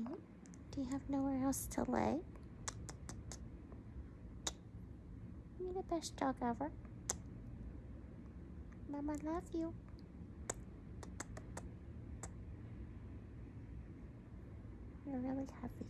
sleeping? Do you have nowhere else to lay? You're the best dog ever. Mama love you. You're really heavy.